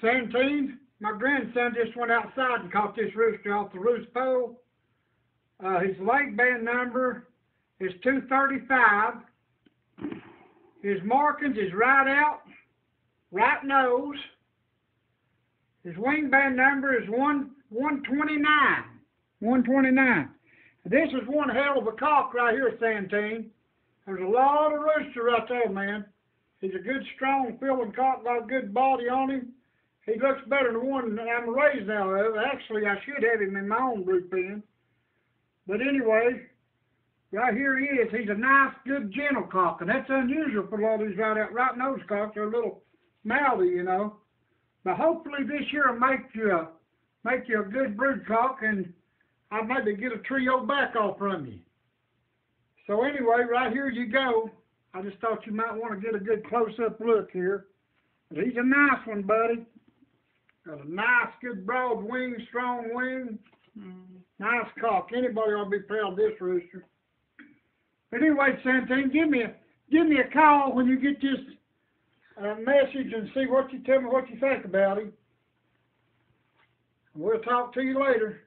Seventeen, my grandson just went outside and caught this rooster off the roost pole. Uh, his leg band number is two thirty-five. His markings is right out, right nose. His wing band number is one one twenty-nine. One twenty-nine. This is one hell of a cock right here, Santine. There's a lot of rooster right there, man. He's a good, strong, filling cock, got a good body on him. He looks better than the one that I'm raised now of. Actually, I should have him in my own group pen. But anyway, right here he is. He's a nice, good, gentle cock, and that's unusual for a lot of these right out, right nose cocks. They're a little mouthy, you know. But hopefully this year will make you a, make you a good brood cock, and I'll maybe get a trio back off from you. So anyway, right here you go. I just thought you might want to get a good close-up look here. But he's a nice one, buddy. Got a nice, good, broad wing, strong wing. Nice cock. Anybody ought to be proud of this rooster. But anyway, Santine, give me a give me a call when you get this uh, message and see what you tell me what you think about him. We'll talk to you later.